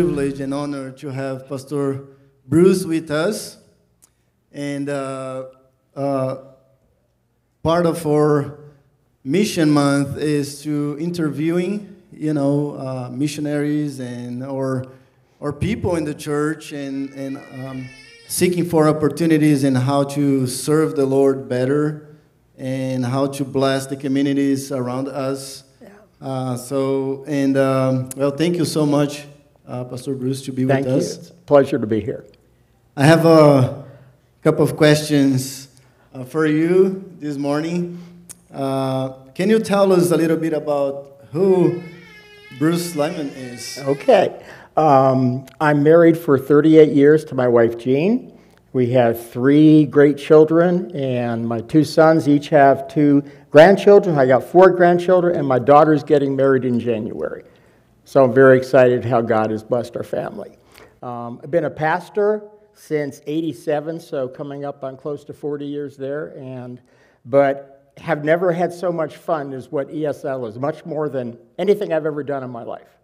privilege and honor to have Pastor Bruce with us. And uh, uh, part of our mission month is to interviewing, you know, uh, missionaries and or or people in the church and and um, seeking for opportunities and how to serve the Lord better and how to bless the communities around us. Uh, so, and um, well, thank you so much, uh, Pastor Bruce, to be Thank with you. us. It's a pleasure to be here. I have a couple of questions uh, for you this morning. Uh, can you tell us a little bit about who Bruce Lyman is? Okay. Um, I'm married for 38 years to my wife, Jean. We have three great children, and my two sons each have two grandchildren. I got four grandchildren, and my daughter's getting married in January. So I'm very excited how God has blessed our family. Um, I've been a pastor since 87, so coming up on close to 40 years there, and but have never had so much fun as what ESL is, much more than anything I've ever done in my life.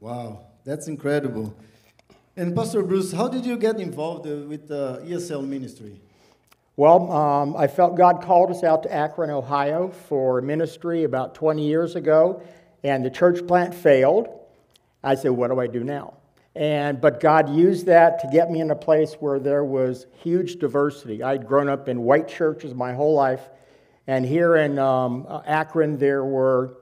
Wow, that's incredible. And Pastor Bruce, how did you get involved uh, with the ESL ministry? Well, um, I felt God called us out to Akron, Ohio for ministry about 20 years ago, and the church plant failed. I said, What do I do now? And, but God used that to get me in a place where there was huge diversity. I'd grown up in white churches my whole life, and here in um, Akron, there were,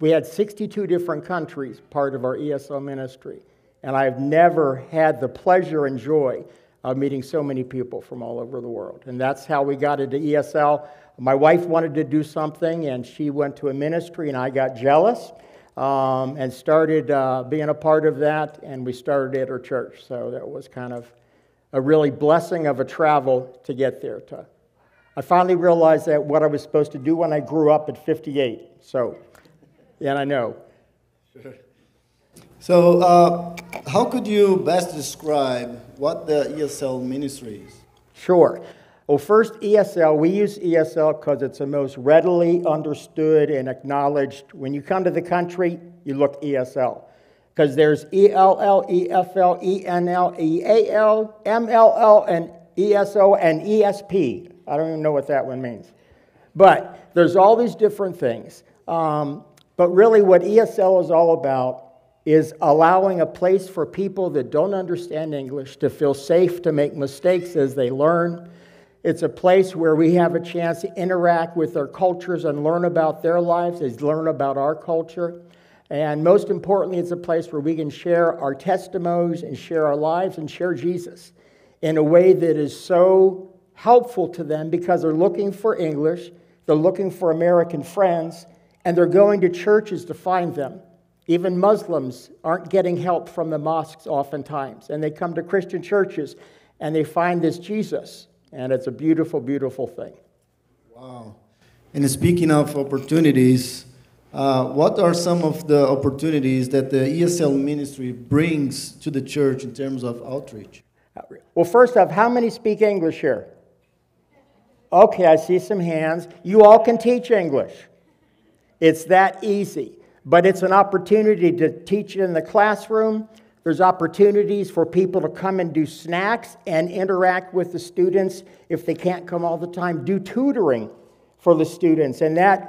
we had 62 different countries part of our ESL ministry. And I've never had the pleasure and joy of meeting so many people from all over the world. And that's how we got into ESL. My wife wanted to do something, and she went to a ministry, and I got jealous um, and started uh, being a part of that. And we started at our church. So that was kind of a really blessing of a travel to get there. To, I finally realized that what I was supposed to do when I grew up at 58. So, yeah, I know. So, uh, how could you best describe what the ESL ministry is? Sure. Well, first, ESL, we use ESL because it's the most readily understood and acknowledged. When you come to the country, you look ESL. Because there's ELL, EFL, ENL, EAL, MLL, and ESO, and ESP. I don't even know what that one means. But there's all these different things. Um, but really, what ESL is all about is allowing a place for people that don't understand English to feel safe to make mistakes as they learn. It's a place where we have a chance to interact with their cultures and learn about their lives as learn about our culture. And most importantly, it's a place where we can share our testimonies and share our lives and share Jesus in a way that is so helpful to them because they're looking for English, they're looking for American friends, and they're going to churches to find them. Even Muslims aren't getting help from the mosques oftentimes, and they come to Christian churches and they find this Jesus, and it's a beautiful, beautiful thing. Wow. And speaking of opportunities, uh, what are some of the opportunities that the ESL ministry brings to the church in terms of outreach? Well, first off, how many speak English here? Okay, I see some hands. You all can teach English. It's that easy. But it's an opportunity to teach it in the classroom. There's opportunities for people to come and do snacks and interact with the students if they can't come all the time. Do tutoring for the students. And that,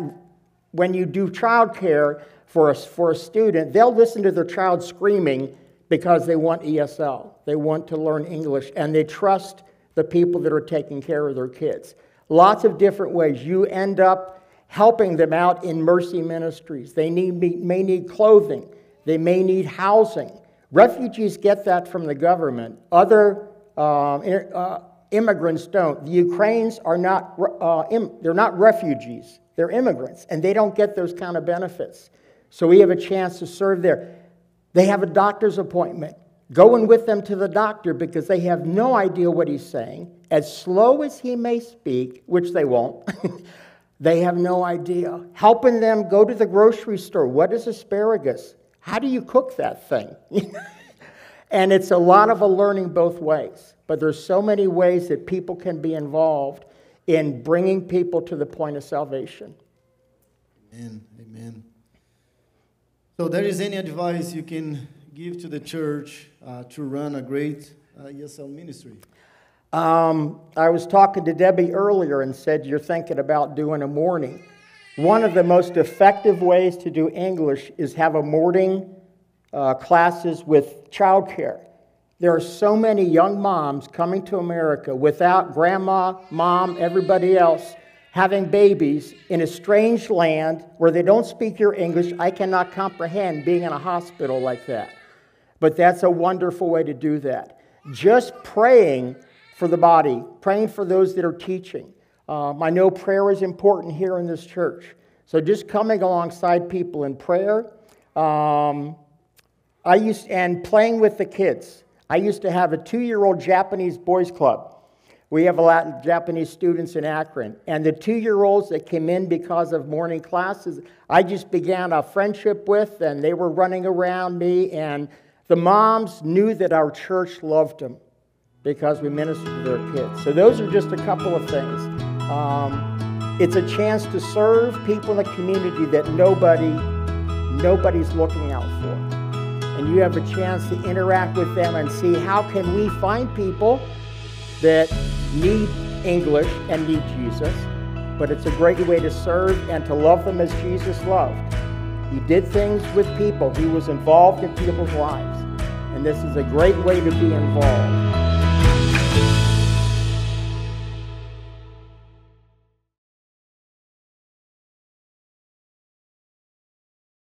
when you do childcare for a, for a student, they'll listen to their child screaming because they want ESL. They want to learn English and they trust the people that are taking care of their kids. Lots of different ways. You end up helping them out in mercy ministries. They need, may need clothing, they may need housing. Refugees get that from the government. Other um, uh, immigrants don't. The Ukrainians are not, uh, they're not refugees, they're immigrants, and they don't get those kind of benefits. So we have a chance to serve there. They have a doctor's appointment. Going with them to the doctor because they have no idea what he's saying. As slow as he may speak, which they won't, they have no idea. Helping them go to the grocery store. What is asparagus? How do you cook that thing? and it's a lot of a learning both ways. But there's so many ways that people can be involved in bringing people to the point of salvation. Amen. Amen. So, there is any advice you can give to the church uh, to run a great uh, ESL ministry? Um, I was talking to Debbie earlier and said you're thinking about doing a morning. One of the most effective ways to do English is have a morning uh, classes with childcare. There are so many young moms coming to America without grandma, mom, everybody else having babies in a strange land where they don't speak your English. I cannot comprehend being in a hospital like that. But that's a wonderful way to do that. Just praying for the body, praying for those that are teaching. Um, I know prayer is important here in this church. So just coming alongside people in prayer. Um, I used and playing with the kids. I used to have a two-year-old Japanese boys club. We have a lot of Japanese students in Akron, and the two-year-olds that came in because of morning classes, I just began a friendship with, and they were running around me, and the moms knew that our church loved them because we ministered to their kids. So those are just a couple of things. Um, it's a chance to serve people in the community that nobody, nobody's looking out for. And you have a chance to interact with them and see how can we find people that need English and need Jesus. But it's a great way to serve and to love them as Jesus loved. He did things with people. He was involved in people's lives. And this is a great way to be involved.